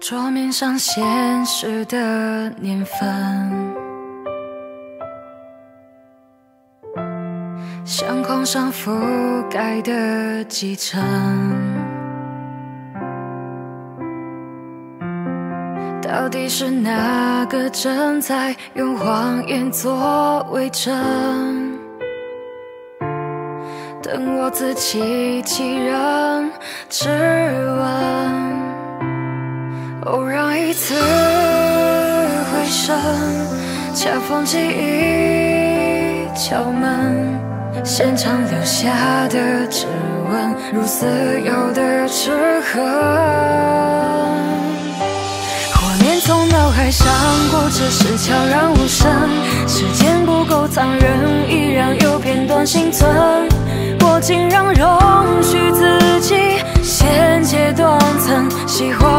桌面上显示的年份，相框上覆盖的几层，到底是哪个正在用谎言作为证？等我自欺欺人，质问。偶然一次回神，恰逢记忆敲门，现场留下的指纹，如似有的齿痕。画面从脑海闪过，只是悄然无声。时间不够残忍，依然有片段幸存。我竟然容许自己现阶段曾喜欢。